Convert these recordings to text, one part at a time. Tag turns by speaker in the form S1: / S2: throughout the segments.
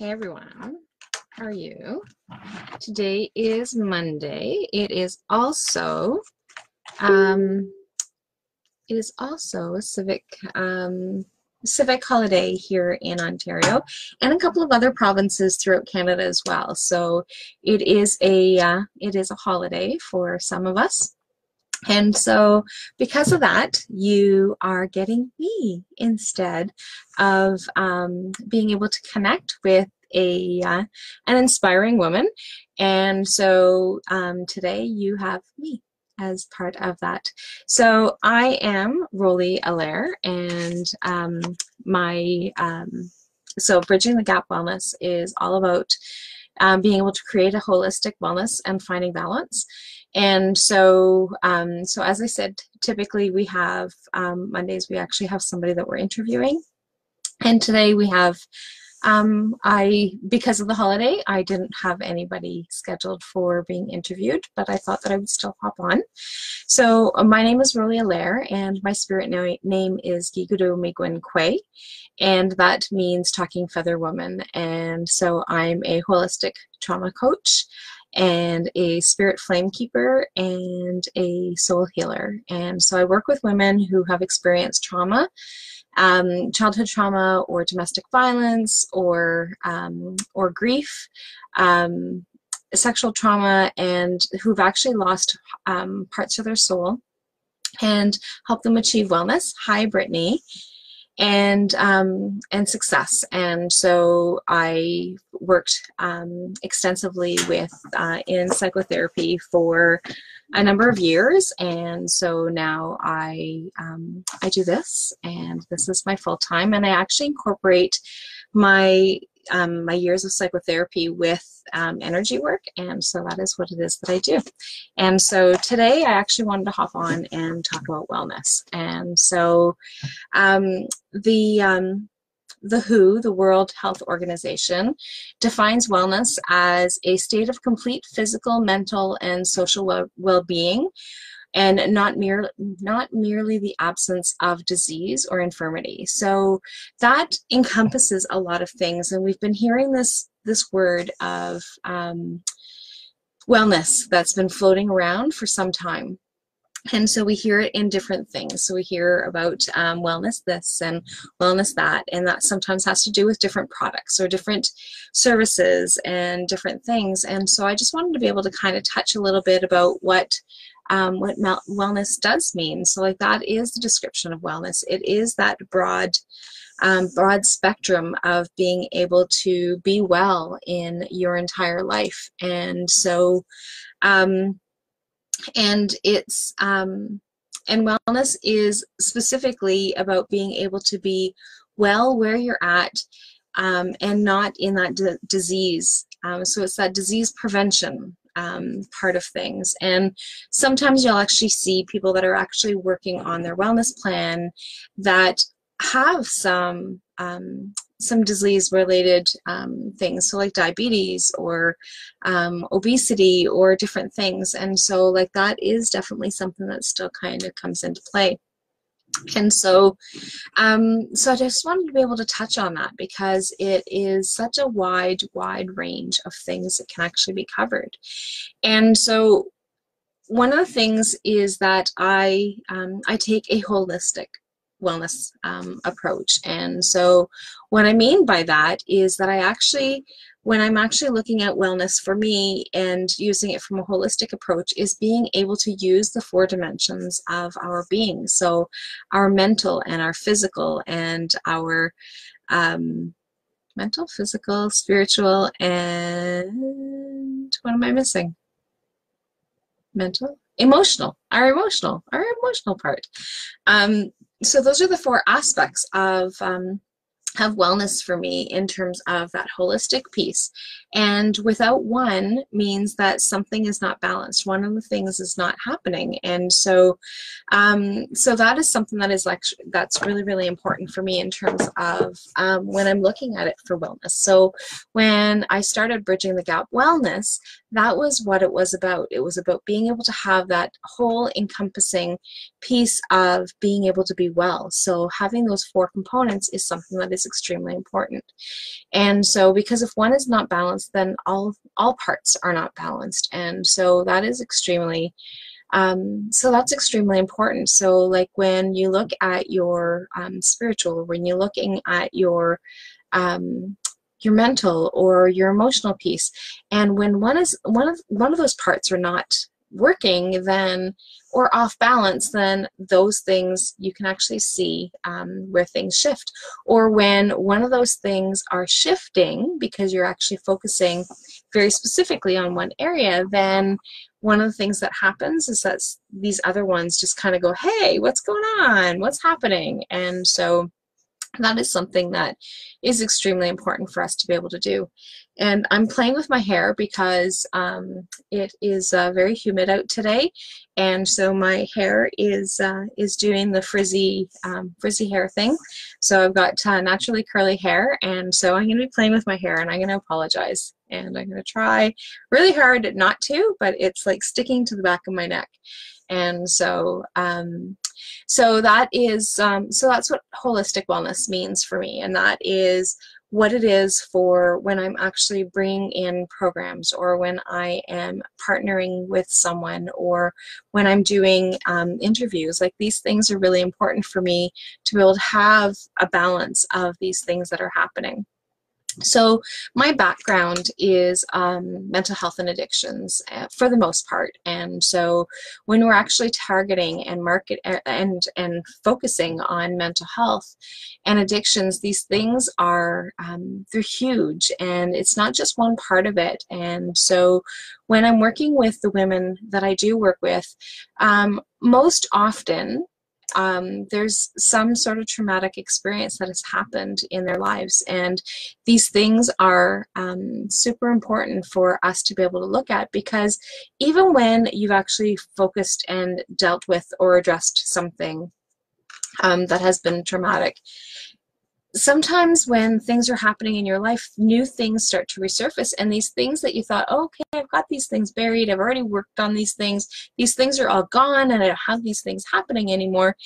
S1: Hey everyone, how are you? Today is Monday. It is also um, it is also a civic um, civic holiday here in Ontario and a couple of other provinces throughout Canada as well. So it is a uh, it is a holiday for some of us. And so because of that, you are getting me instead of um, being able to connect with a uh, an inspiring woman. And so um, today you have me as part of that. So I am Rollie Allaire and um, my um, so Bridging the Gap Wellness is all about um, being able to create a holistic wellness and finding balance. And so, um, so as I said, typically we have um, Mondays, we actually have somebody that we're interviewing. And today we have, um, I, because of the holiday, I didn't have anybody scheduled for being interviewed, but I thought that I would still hop on. So uh, my name is Rollie Allaire and my spirit na name is Gigudu Migwin Kwe. And that means talking feather woman. And so I'm a holistic trauma coach and a spirit flame keeper and a soul healer. And so I work with women who have experienced trauma, um, childhood trauma or domestic violence or, um, or grief, um, sexual trauma, and who've actually lost um, parts of their soul and help them achieve wellness. Hi, Brittany and um, and success. And so I worked um, extensively with uh, in psychotherapy for a number of years, and so now I um, I do this, and this is my full time, and I actually incorporate my um, my years of psychotherapy with um, energy work, and so that is what it is that I do. And so today I actually wanted to hop on and talk about wellness. And so um, the um, the WHO, the World Health Organization, defines wellness as a state of complete physical, mental, and social well-being and not, mere, not merely the absence of disease or infirmity. So that encompasses a lot of things, and we've been hearing this, this word of um, wellness that's been floating around for some time. And so we hear it in different things. So we hear about um, wellness this and wellness that, and that sometimes has to do with different products or different services and different things. And so I just wanted to be able to kind of touch a little bit about what um, what wellness does mean. So like that is the description of wellness. It is that broad, um, broad spectrum of being able to be well in your entire life. And so, um, and it's, um, and wellness is specifically about being able to be well where you're at um, and not in that disease. Um, so it's that disease prevention um, part of things. And sometimes you'll actually see people that are actually working on their wellness plan that have some um, some disease related um, things. So like diabetes or um, obesity or different things. And so like that is definitely something that still kind of comes into play and so, um, so I just wanted to be able to touch on that because it is such a wide, wide range of things that can actually be covered. And so one of the things is that I, um, I take a holistic wellness um, approach. And so what I mean by that is that I actually when I'm actually looking at wellness for me and using it from a holistic approach is being able to use the four dimensions of our being. So our mental and our physical and our um, mental, physical, spiritual, and what am I missing? Mental, emotional, our emotional, our emotional part. Um, so those are the four aspects of um, have wellness for me in terms of that holistic piece. And without one means that something is not balanced. One of the things is not happening. And so, um, so that is something that is like, that's really, really important for me in terms of um, when I'm looking at it for wellness. So when I started Bridging the Gap Wellness, that was what it was about. It was about being able to have that whole encompassing piece of being able to be well. So having those four components is something that is extremely important. And so because if one is not balanced, then all all parts are not balanced. And so that is extremely um, so that's extremely important. So like when you look at your um, spiritual, when you're looking at your um, your mental or your emotional piece, and when one is one of one of those parts are not working, then or off balance, then those things you can actually see um, where things shift. Or when one of those things are shifting because you're actually focusing very specifically on one area, then one of the things that happens is that these other ones just kind of go, hey, what's going on? What's happening? And so that is something that is extremely important for us to be able to do. And I'm playing with my hair because um, it is uh, very humid out today, and so my hair is uh, is doing the frizzy um, frizzy hair thing. So I've got uh, naturally curly hair, and so I'm going to be playing with my hair, and I'm going to apologize, and I'm going to try really hard not to, but it's like sticking to the back of my neck, and so um, so that is um, so that's what holistic wellness means for me, and that is what it is for when I'm actually bringing in programs or when I am partnering with someone or when I'm doing um, interviews. Like these things are really important for me to be able to have a balance of these things that are happening. So my background is um, mental health and addictions uh, for the most part, and so when we're actually targeting and market uh, and and focusing on mental health and addictions, these things are um, they're huge, and it's not just one part of it. And so when I'm working with the women that I do work with, um, most often um, there's some sort of traumatic experience that has happened in their lives. And these things are um, super important for us to be able to look at because even when you've actually focused and dealt with or addressed something um, that has been traumatic, sometimes when things are happening in your life, new things start to resurface. And these things that you thought, oh, okay, I've got these things buried, I've already worked on these things, these things are all gone, and I don't have these things happening anymore.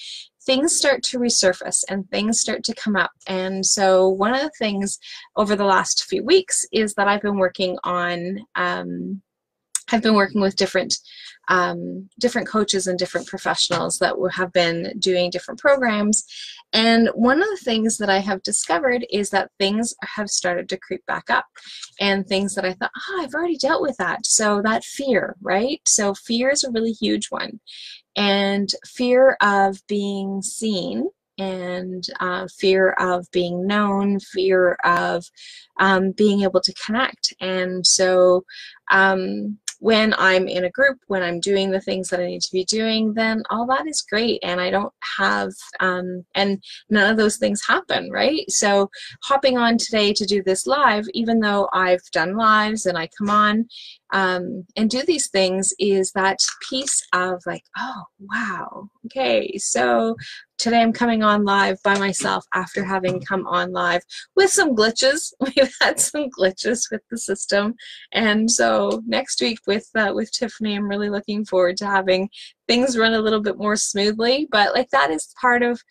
S1: Things start to resurface and things start to come up. And so, one of the things over the last few weeks is that I've been working on, um, I've been working with different um, different coaches and different professionals that have been doing different programs. And one of the things that I have discovered is that things have started to creep back up and things that I thought, oh, I've already dealt with that. So that fear, right? So fear is a really huge one. And fear of being seen and uh, fear of being known, fear of um, being able to connect. And so um, when I'm in a group, when I'm doing the things that I need to be doing, then all that is great. And I don't have, um, and none of those things happen, right? So hopping on today to do this live, even though I've done lives and I come on um, and do these things, is that piece of like, oh, wow, okay, so today I'm coming on live by myself after having come on live with some glitches. We've had some glitches with the system, and so next week with uh, with Tiffany, I'm really looking forward to having things run a little bit more smoothly. But like that is part of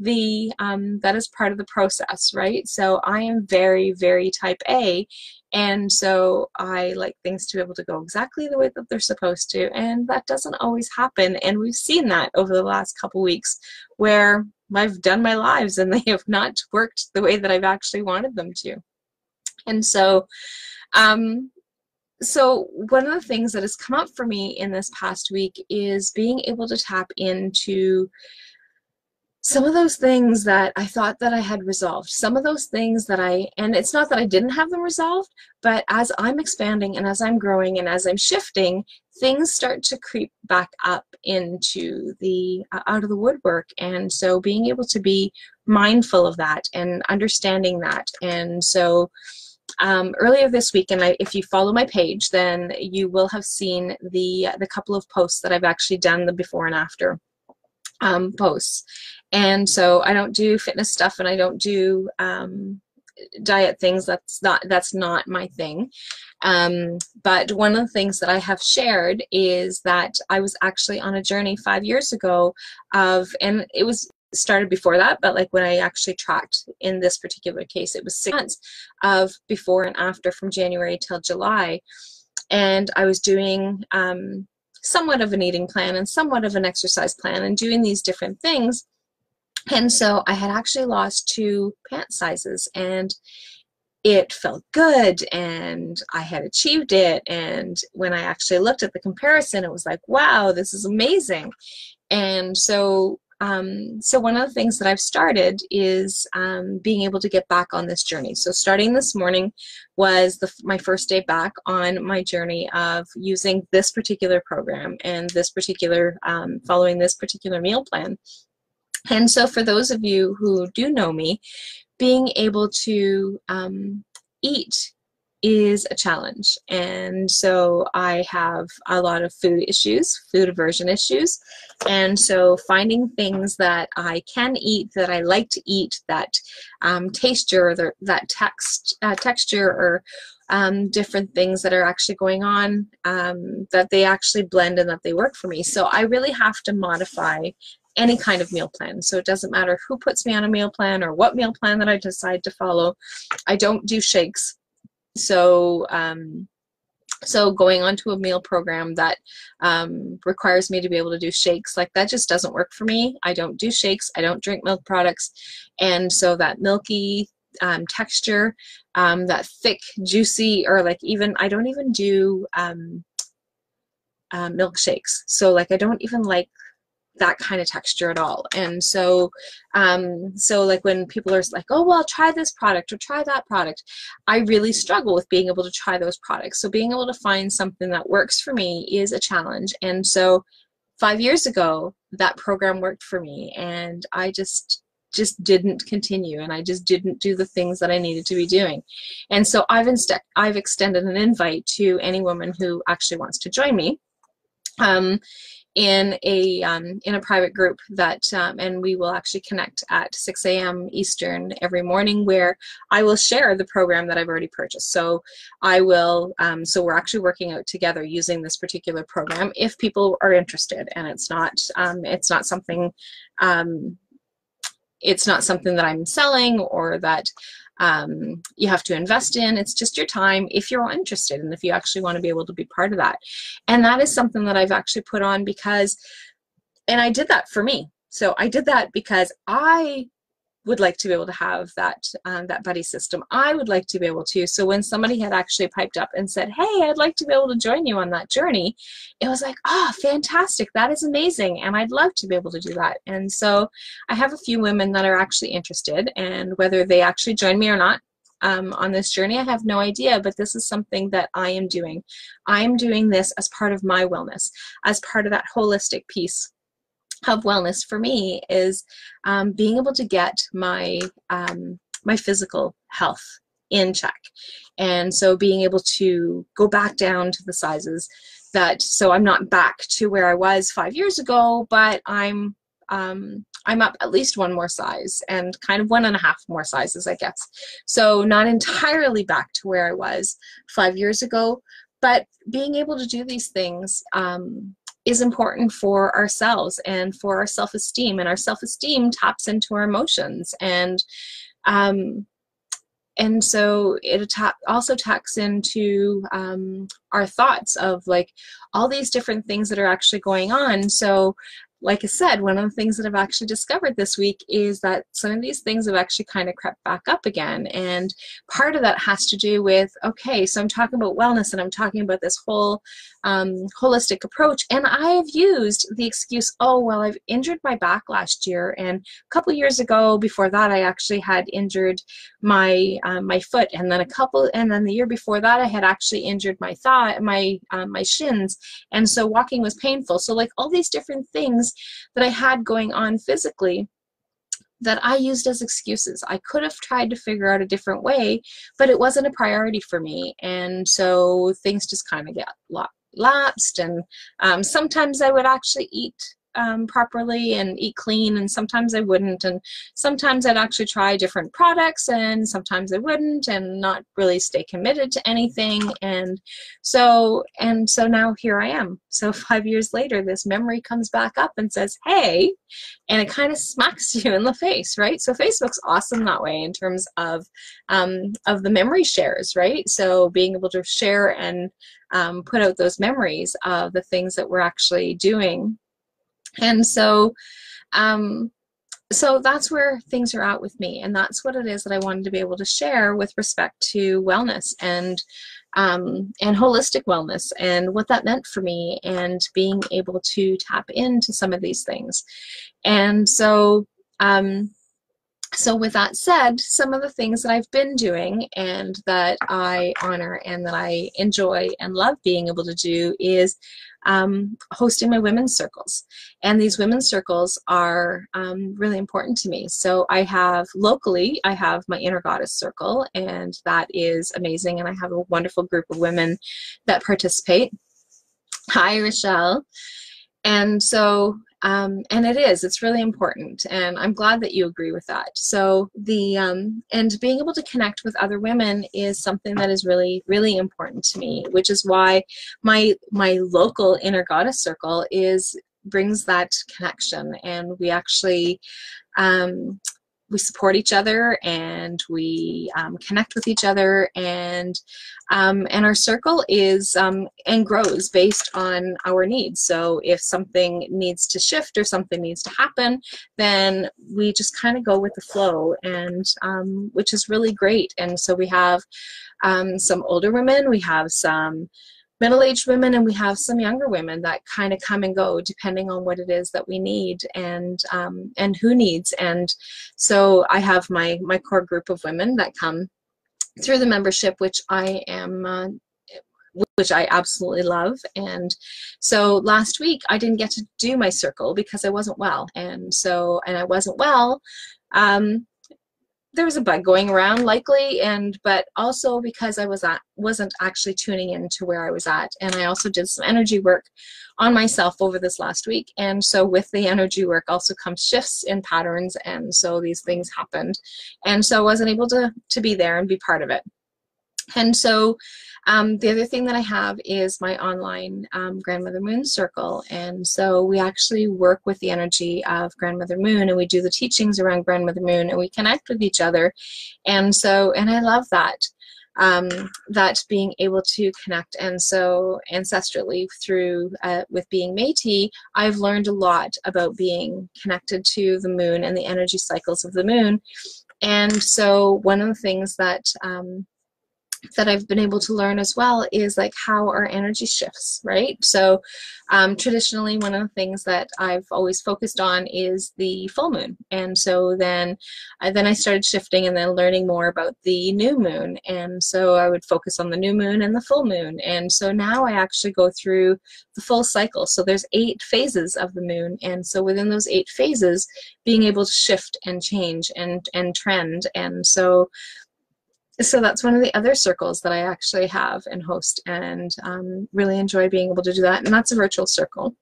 S1: the um, that is part of the process, right? So I am very very type A, and so I like things to be able to go exactly the way that they're supposed to, and that doesn't always happen. And we've seen that over the last couple weeks where I've done my lives and they have not worked the way that I've actually wanted them to. And so, um, so one of the things that has come up for me in this past week is being able to tap into some of those things that I thought that I had resolved, some of those things that I, and it's not that I didn't have them resolved, but as I'm expanding and as I'm growing and as I'm shifting, things start to creep back up into the, uh, out of the woodwork. And so being able to be mindful of that and understanding that. And so, um, earlier this week, and I, if you follow my page, then you will have seen the the couple of posts that I've actually done the before and after um, posts. And so I don't do fitness stuff and I don't do um, diet things. That's not that's not my thing. Um, but one of the things that I have shared is that I was actually on a journey five years ago of, and it was started before that, but like when I actually tracked in this particular case, it was six months of before and after from January till July. And I was doing um, somewhat of an eating plan and somewhat of an exercise plan and doing these different things. And so I had actually lost two pant sizes and it felt good and I had achieved it. And when I actually looked at the comparison, it was like, wow, this is amazing. And so um, so one of the things that I've started is um, being able to get back on this journey. So starting this morning was the, my first day back on my journey of using this particular program and this particular, um, following this particular meal plan. And so for those of you who do know me, being able to um, eat is a challenge. And so I have a lot of food issues, food aversion issues. And so finding things that I can eat, that I like to eat, that um, texture, or that text, uh, texture or um, different things that are actually going on, um, that they actually blend and that they work for me. So I really have to modify any kind of meal plan. So it doesn't matter who puts me on a meal plan or what meal plan that I decide to follow. I don't do shakes. So um, so going onto a meal program that um, requires me to be able to do shakes like that just doesn't work for me. I don't do shakes. I don't drink milk products. And so that milky um, texture um, that thick juicy or like even i don't even do um, uh, milkshakes. So like i don't even like that kind of texture at all. And so, um, so like when people are like, oh, well, try this product or try that product, I really struggle with being able to try those products. So being able to find something that works for me is a challenge. And so five years ago, that program worked for me and I just just didn't continue and I just didn't do the things that I needed to be doing. And so I've, inst- I've extended an invite to any woman who actually wants to join me. Um, in a um, in a private group that um, and we will actually connect at 6 a.m. Eastern every morning where I will share the program that I've already purchased. So I will um, so we're actually working out together using this particular program if people are interested and it's not um, it's not something um, it's not something that I'm selling or that um, you have to invest in. It's just your time if you're interested and if you actually want to be able to be part of that. And that is something that I've actually put on because, and I did that for me. So I did that because I would like to be able to have that um, that buddy system. I would like to be able to. So when somebody had actually piped up and said, "Hey, I'd like to be able to join you on that journey," it was like, "Oh, fantastic! That is amazing!" And I'd love to be able to do that. And so I have a few women that are actually interested, and whether they actually join me or not. Um, on this journey, I have no idea, but this is something that I am doing. I am doing this as part of my wellness, as part of that holistic piece of wellness for me is um, being able to get my um, my physical health in check. And so being able to go back down to the sizes that so i'm not back to where i was five years ago but i'm um, i'm up at least one more size and kind of one and a half more sizes i guess. So not entirely back to where i was five years ago but being able to do these things um, is important for ourselves and for our self-esteem and our self-esteem taps into our emotions. And um, and so it also taps into um, our thoughts of like all these different things that are actually going on. So like I said, one of the things that I've actually discovered this week is that some of these things have actually kind of crept back up again. And part of that has to do with okay, so I'm talking about wellness and I'm talking about this whole um, holistic approach. And I've used the excuse, oh, well, I've injured my back last year. And a couple years ago, before that, I actually had injured my um, my foot. And then a couple, and then the year before that, I had actually injured my thigh, my um, my shins. And so walking was painful. So like all these different that I had going on physically that I used as excuses. I could have tried to figure out a different way, but it wasn't a priority for me. And so things just kind of get lapsed. And um, sometimes I would actually eat um, properly and eat clean, and sometimes I wouldn't. And sometimes I'd actually try different products, and sometimes I wouldn't, and not really stay committed to anything. And so, and so now here I am. So five years later, this memory comes back up and says, "Hey," and it kind of smacks you in the face, right? So Facebook's awesome that way in terms of um, of the memory shares, right? So being able to share and um, put out those memories of the things that we're actually doing. And so, um, so that's where things are at with me, and that's what it is that I wanted to be able to share with respect to wellness and um, and holistic wellness and what that meant for me and being able to tap into some of these things. And so, um, so with that said, some of the things that I've been doing and that I honor and that I enjoy and love being able to do is um, hosting my women's circles. And these women's circles are um, really important to me. So I have locally, I have my inner goddess circle, and that is amazing. And I have a wonderful group of women that participate. Hi, Rochelle. And so um, and it is it's really important and i'm glad that you agree with that. So the um, and being able to connect with other women is something that is really really important to me which is why my my local inner goddess circle is brings that connection and we actually um, we support each other and we um, connect with each other and um, and our circle is um, and grows based on our needs. So if something needs to shift or something needs to happen then we just kind of go with the flow and um, which is really great. And so we have um, some older women we have some middle-aged women and we have some younger women that kind of come and go depending on what it is that we need and um, and who needs. And so I have my my core group of women that come through the membership which I am uh, which I absolutely love. And so last week I didn't get to do my circle because I wasn't well. And so and I wasn't well um, there was a bug going around likely and but also because I was at wasn't actually tuning in to where I was at and I also did some energy work on myself over this last week and so with the energy work also comes shifts in patterns and so these things happened and so I wasn't able to to be there and be part of it and so um, the other thing that I have is my online um, Grandmother Moon Circle. And so we actually work with the energy of Grandmother Moon and we do the teachings around Grandmother Moon and we connect with each other. And so, and I love that. Um, that being able to connect and so ancestrally through uh, with being Métis, I've learned a lot about being connected to the moon and the energy cycles of the moon. And so one of the things that um, that I've been able to learn as well is like how our energy shifts, right? So um, traditionally, one of the things that I've always focused on is the full moon, and so then, I, then I started shifting and then learning more about the new moon, and so I would focus on the new moon and the full moon, and so now I actually go through the full cycle. So there's eight phases of the moon, and so within those eight phases, being able to shift and change and and trend, and so so that's one of the other circles that I actually have and host and um, really enjoy being able to do that. And that's a virtual circle.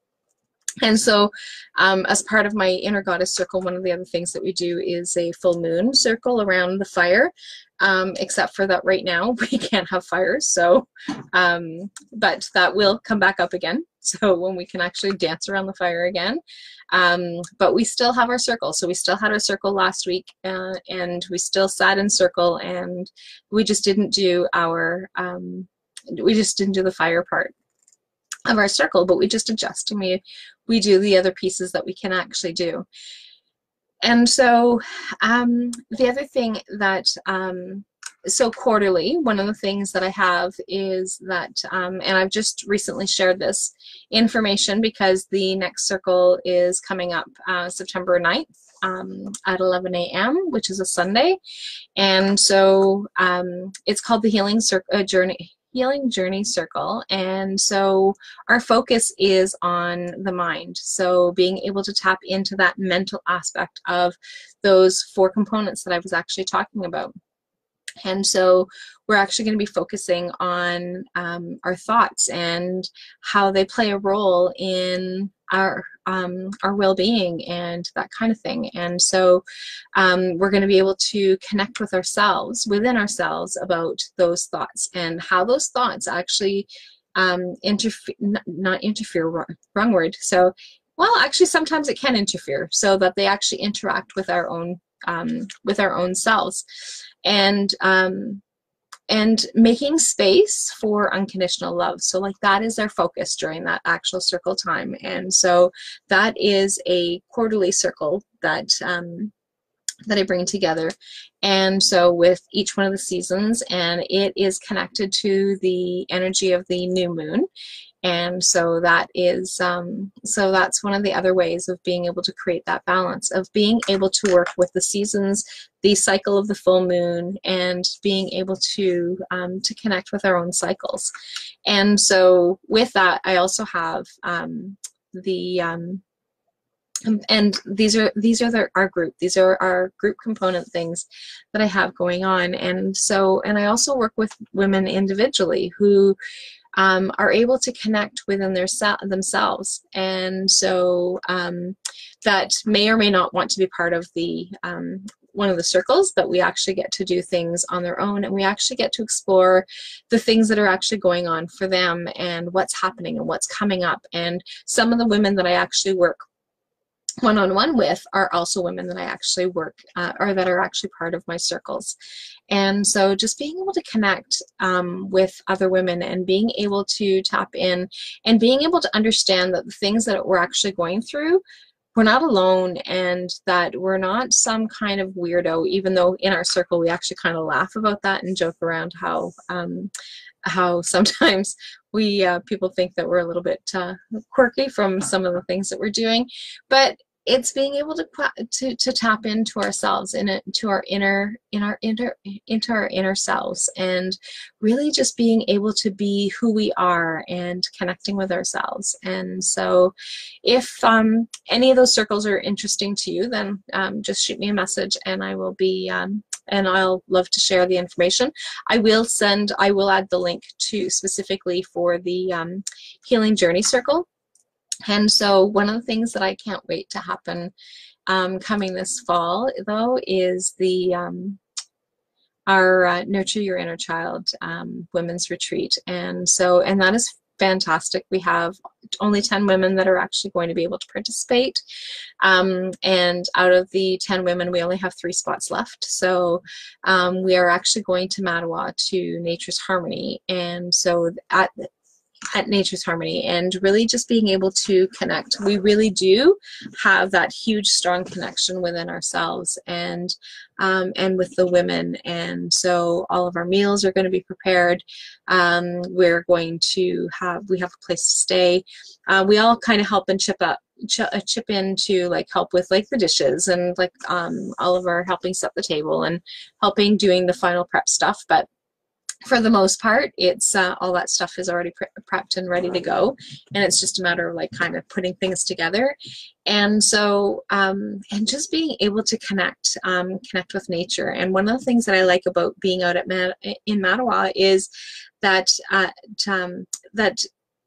S1: And so, um, as part of my inner goddess circle, one of the other things that we do is a full moon circle around the fire. Um, except for that, right now we can't have fires. So, um, but that will come back up again. So when we can actually dance around the fire again, um, but we still have our circle. So we still had our circle last week, uh, and we still sat in circle, and we just didn't do our um, we just didn't do the fire part of our circle, but we just adjust and we we do the other pieces that we can actually do. And so um, the other thing that um, so quarterly, one of the things that I have is that, um, and I've just recently shared this information because the next circle is coming up uh, September 9th um, at 11 a.m., which is a Sunday. And so um, it's called the Healing Cir uh, Journey. Healing Journey Circle. And so our focus is on the mind. So being able to tap into that mental aspect of those four components that I was actually talking about. And so we're actually going to be focusing on um, our thoughts and how they play a role in our um, our well-being and that kind of thing. And so um, we're going to be able to connect with ourselves within ourselves about those thoughts and how those thoughts actually um, interfere not interfere wrong, wrong word. So well actually sometimes it can interfere so that they actually interact with our own um, with our own selves. And um, and making space for unconditional love. So like that is their focus during that actual circle time. And so that is a quarterly circle that um, that I bring together. And so with each one of the seasons, and it is connected to the energy of the new moon and so that is um, so that's one of the other ways of being able to create that balance of being able to work with the seasons the cycle of the full moon and being able to um, to connect with our own cycles. And so with that i also have um, the um, and these are these are the, our group these are our group component things that i have going on. And so and i also work with women individually who um, are able to connect within their themselves. And so um, that may or may not want to be part of the um, one of the circles, but we actually get to do things on their own and we actually get to explore the things that are actually going on for them and what's happening and what's coming up. And some of the women that I actually work one-on-one with are also women that I actually work uh, or that are actually part of my circles. And so just being able to connect um, with other women and being able to tap in and being able to understand that the things that we're actually going through we're not alone and that we're not some kind of weirdo even though in our circle we actually kind of laugh about that and joke around how um, how sometimes we uh, people think that we're a little bit uh, quirky from some of the things that we're doing but it's being able to to, to tap into ourselves in it to our inner in our inner into our inner selves and really just being able to be who we are and connecting with ourselves and so if um, any of those circles are interesting to you then um, just shoot me a message and I will be um, and I'll love to share the information. I will send, I will add the link to specifically for the um, Healing Journey Circle and so one of the things that I can't wait to happen um, coming this fall, though, is the um, our uh, Nurture Your Inner Child um, Women's Retreat. And so, and that is fantastic. We have only 10 women that are actually going to be able to participate. Um, and out of the 10 women, we only have three spots left. So um, we are actually going to Mattawa to Nature's Harmony. And so at at Nature's Harmony and really just being able to connect. We really do have that huge, strong connection within ourselves and um, and with the women. And so all of our meals are going to be prepared. Um, we're going to have we have a place to stay. Uh, we all kind of help and chip up uh, chip in to like help with like the dishes and like um, all of our helping set the table and helping doing the final prep stuff. But for the most part, it's uh, all that stuff is already pre prepped and ready to go, and it's just a matter of like kind of putting things together. And so, um, and just being able to connect, um, connect with nature. And one of the things that I like about being out at in Mattawa is that uh, um, that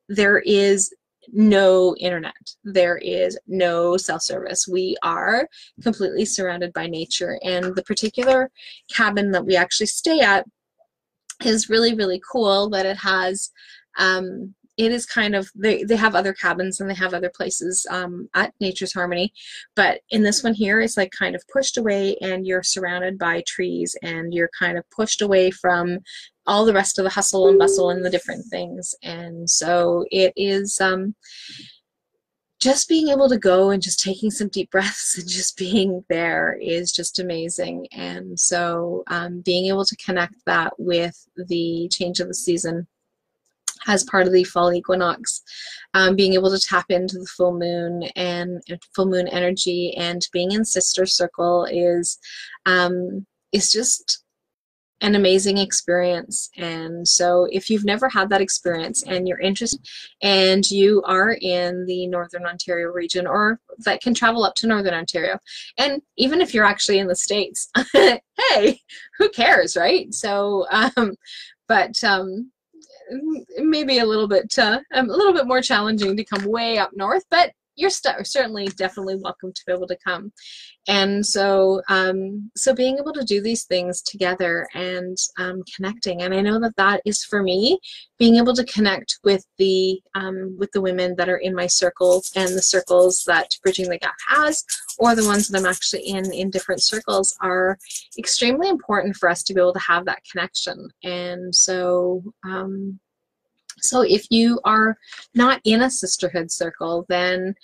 S1: there is no internet. There is no cell service. We are completely surrounded by nature. And the particular cabin that we actually stay at is really really cool that it has um, it is kind of they, they have other cabins and they have other places um, at nature's harmony but in this one here it's like kind of pushed away and you're surrounded by trees and you're kind of pushed away from all the rest of the hustle and bustle and the different things. And so it is um, just being able to go and just taking some deep breaths and just being there is just amazing. And so um, being able to connect that with the change of the season as part of the fall equinox, um, being able to tap into the full moon and full moon energy and being in sister circle is um, is just an amazing experience. And so if you've never had that experience and you're interested and you are in the Northern Ontario region or that can travel up to Northern Ontario, and even if you're actually in the States, hey, who cares, right? So, um, but um, maybe a little bit uh, a little bit more challenging to come way up north, but you're st- certainly definitely welcome to be able to come. And so um, so being able to do these things together and um, connecting and i know that that is for me being able to connect with the um, with the women that are in my circles and the circles that bridging the gap has or the ones that i'm actually in in different circles are extremely important for us to be able to have that connection. And so um, so if you are not in a sisterhood circle, then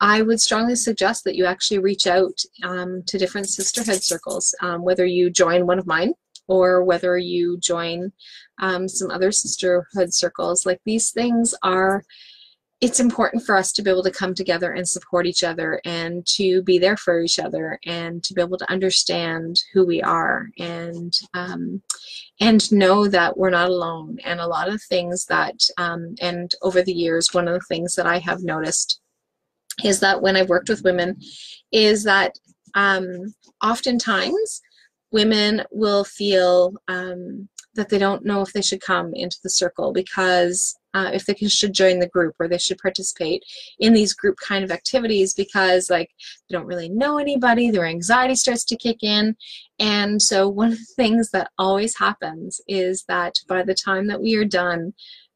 S1: I would strongly suggest that you actually reach out um, to different sisterhood circles, um, whether you join one of mine or whether you join um, some other sisterhood circles. Like these things are it's important for us to be able to come together and support each other and to be there for each other and to be able to understand who we are and um, and know that we're not alone. And a lot of things that um, and over the years one of the things that i have noticed is that when i've worked with women is that um, oftentimes women will feel um, that they don't know if they should come into the circle because uh, if they can, should join the group or they should participate in these group kind of activities because like they don't really know anybody their anxiety starts to kick in and so one of the things that always happens is that by the time that we are done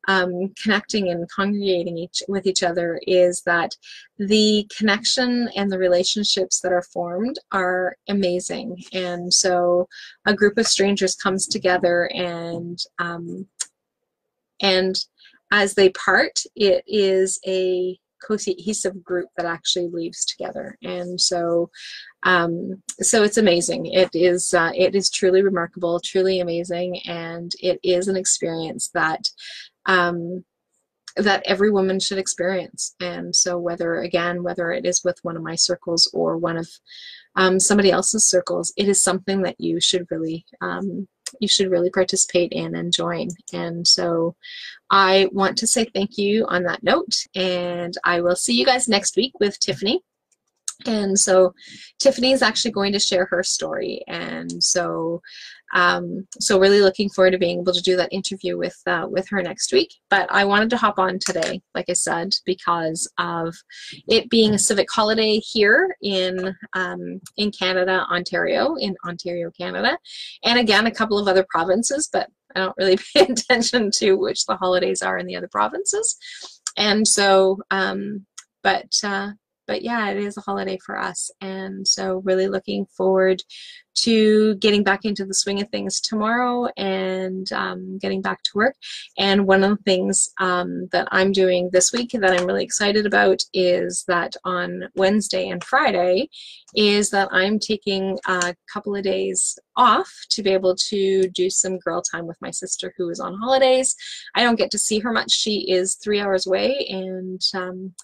S1: um, connecting and congregating each with each other is that the connection and the relationships that are formed are amazing. And so a group of strangers comes together and um, and as they part, it is a cohesive group that actually leaves together. And so um, so it's amazing. It is uh, it is truly remarkable truly amazing. And it is an experience that um, that every woman should experience. And so whether, again, whether it is with one of my circles or one of um, somebody else's circles, it is something that you should really um, you should really participate in and join. And so I want to say thank you on that note, and I will see you guys next week with Tiffany. And so Tiffany is actually going to share her story. And so um, so really looking forward to being able to do that interview with uh, with her next week. But I wanted to hop on today, like I said, because of it being a civic holiday here in um, in Canada, Ontario, in Ontario, Canada, and again a couple of other provinces, but I don't really pay attention to which the holidays are in the other provinces. And so, um, but uh, but yeah, it is a holiday for us. And so really looking forward to getting back into the swing of things tomorrow and um, getting back to work. And one of the things um, that I'm doing this week that I'm really excited about is that on Wednesday and Friday is that I'm taking a couple of days off to be able to do some girl time with my sister who is on holidays. I don't get to see her much. She is three hours away and um,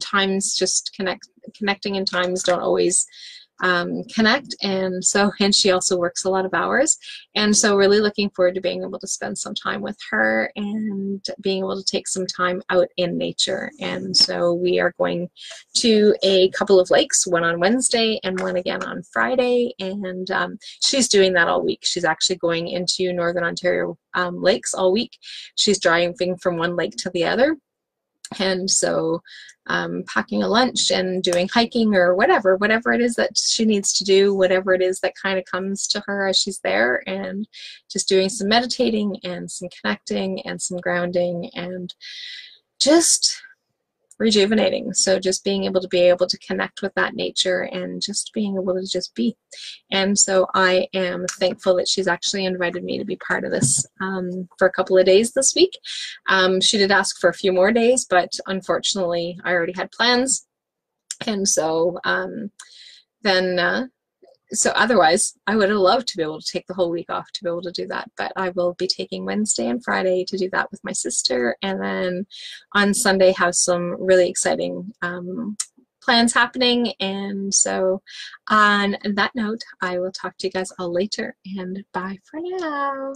S1: times just connect connecting in times don't always um, connect. And so and she also works a lot of hours. And so really looking forward to being able to spend some time with her and being able to take some time out in nature. And so we are going to a couple of lakes one on Wednesday and one again on Friday. And um, she's doing that all week. She's actually going into Northern Ontario um, lakes all week. She's driving from one lake to the other and so um, packing a lunch and doing hiking or whatever, whatever it is that she needs to do, whatever it is that kind of comes to her as she's there, and just doing some meditating and some connecting and some grounding and just rejuvenating. So just being able to be able to connect with that nature and just being able to just be. And so I am thankful that she's actually invited me to be part of this um, for a couple of days this week. Um, she did ask for a few more days, but unfortunately I already had plans. And so um, then uh, so otherwise I would have loved to be able to take the whole week off to be able to do that but I will be taking Wednesday and Friday to do that with my sister and then on Sunday have some really exciting um, plans happening and so on that note I will talk to you guys all later and bye for now